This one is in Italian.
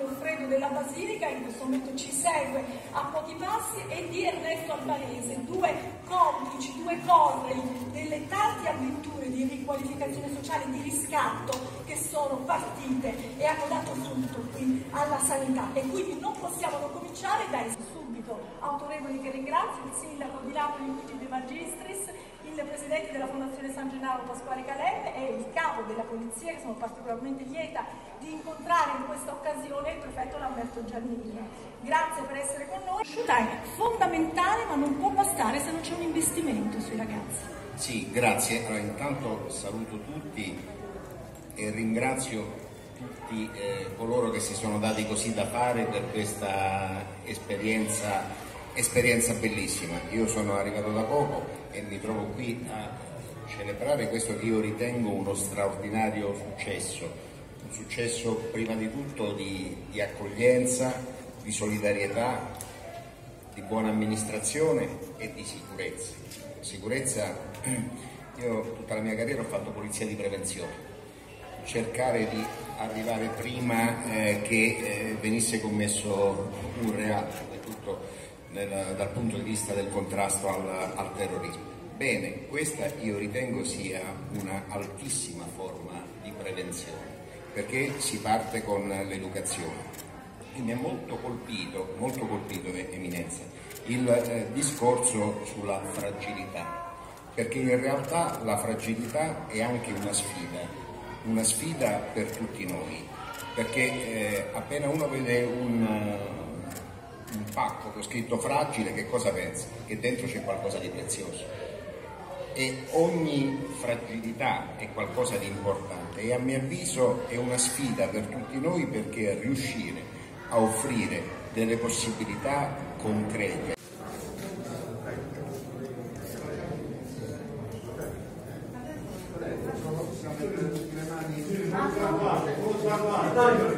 Loffredo della Basilica in questo momento ci segue a pochi passi e di Ernesto Albanese, due complici, due correi delle riqualificazione sociale, di riscatto che sono partite e hanno dato frutto qui alla sanità e quindi non possiamo non cominciare dai subito autorevoli che ringrazio, il sindaco di Napoli Luigi De Magistris, il presidente della Fondazione San Gennaro Pasquale Calemme e il capo della polizia che sono particolarmente lieta di incontrare in questa occasione il prefetto Lamberto Giannini. Grazie per essere con noi. È fondamentale ma non può bastare se non c'è un investimento sui ragazzi. Sì, grazie. Allora, intanto saluto tutti e ringrazio tutti eh, coloro che si sono dati così da fare per questa esperienza, esperienza bellissima. Io sono arrivato da poco e mi trovo qui a celebrare questo che io ritengo uno straordinario successo, un successo prima di tutto di, di accoglienza, di solidarietà, di buona amministrazione e di sicurezza. Sicurezza, io tutta la mia carriera ho fatto polizia di prevenzione, cercare di arrivare prima eh, che eh, venisse commesso un reato, soprattutto nel, dal punto di vista del contrasto al, al terrorismo. Bene, questa io ritengo sia una altissima forma di prevenzione, perché si parte con l'educazione. Mi è molto colpito, molto colpito Eminenza, il eh, discorso sulla fragilità, perché in realtà la fragilità è anche una sfida, una sfida per tutti noi, perché eh, appena uno vede un, un pacco con scritto fragile, che cosa pensa? Che dentro c'è qualcosa di prezioso. E ogni fragilità è qualcosa di importante e a mio avviso è una sfida per tutti noi perché riuscire a offrire delle possibilità concrete guardate,